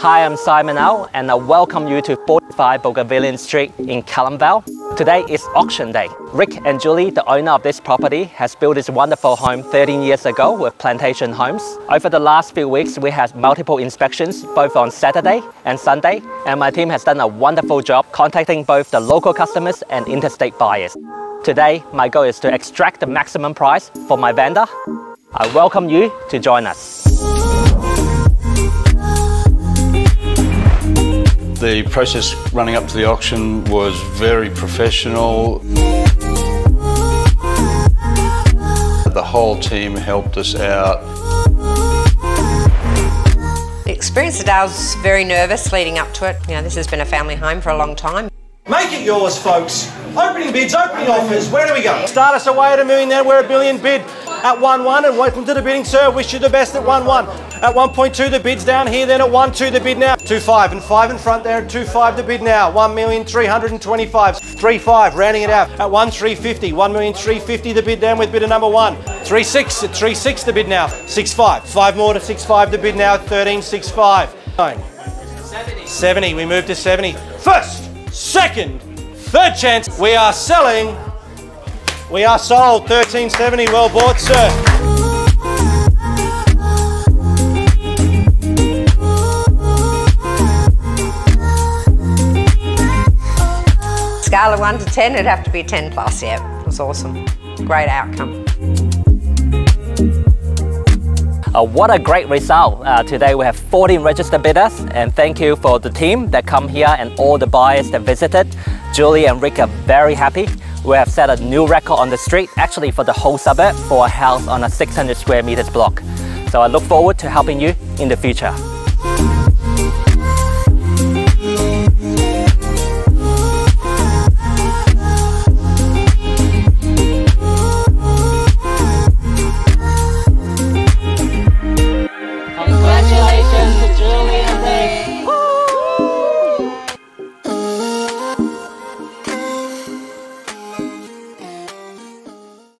Hi, I'm Simon Au and I welcome you to 45 Bougainvillean Street in Calamvale. Today is auction day. Rick and Julie, the owner of this property, has built this wonderful home 13 years ago with Plantation Homes. Over the last few weeks, we had multiple inspections both on Saturday and Sunday, and my team has done a wonderful job contacting both the local customers and interstate buyers. Today, my goal is to extract the maximum price for my vendor. I welcome you to join us. The process running up to the auction was very professional. The whole team helped us out. The experience today, I was very nervous leading up to it. You know, this has been a family home for a long time. Make it yours, folks. Opening bids, opening offers. Where do we go? Start us away at a million, then we're a billion bid at 1-1 and welcome to the bidding, sir. Wish you the best at 1-1. At 1.2 the bid's down here, then at 1-2 the bid now. 2-5 and 5 in front there at 2-5 the bid now. 1,325. 3-5 rounding it out at 1,350. 1,350 the bid down with bidder number 1. 3-6 at 3-6 the bid now. 6-5. 5 more to 6-5 the bid now. 13-6-5. 70. 70. We move to 70. First, second, third chance. We are selling we are sold 1370. Well bought, sir. Scale of 1 to 10, it'd have to be 10 plus, yeah. It was awesome. Great outcome. Uh, what a great result. Uh, today we have 14 registered bidders and thank you for the team that come here and all the buyers that visited. Julie and Rick are very happy. We have set a new record on the street, actually for the whole suburb, for a house on a 600 square meters block. So I look forward to helping you in the future.